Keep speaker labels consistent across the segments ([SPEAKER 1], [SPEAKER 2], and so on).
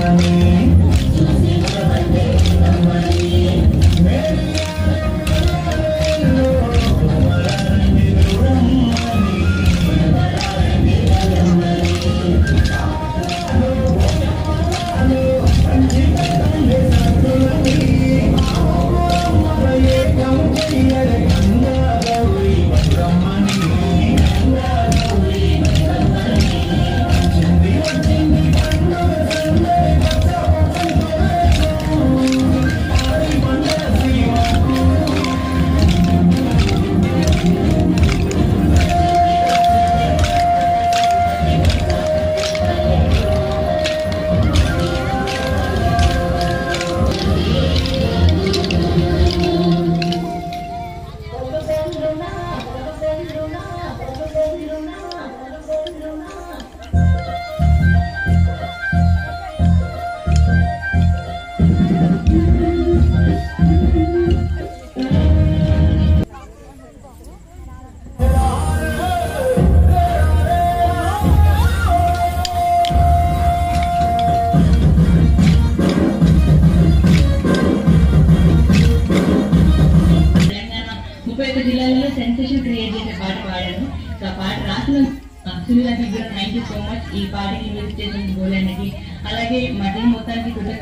[SPEAKER 1] Yeah. సునీలకి కూడా thank you so much ఈ పాటకి విజిట్ చేసిన గోలానికి అలాగే మా టీం మొత్తానికి కూడా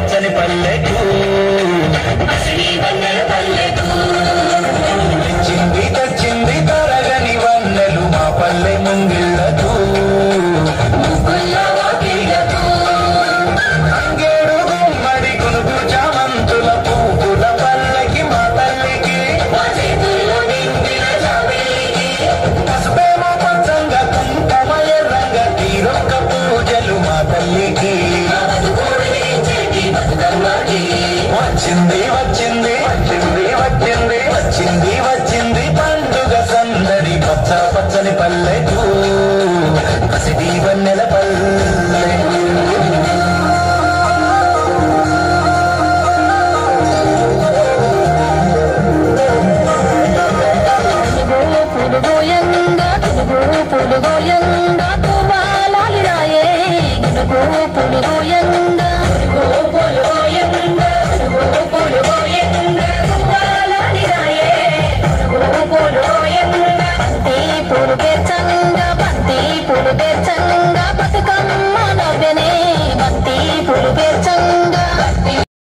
[SPEAKER 2] పచ్చని పల్లెకు పల్లెకు వచ్చింది వచ్చింది వచ్చింది వచ్చింది వచ్చింది వచ్చింది పండుగ సందడి. పచ్చ పచ్చని పల్లెటూరు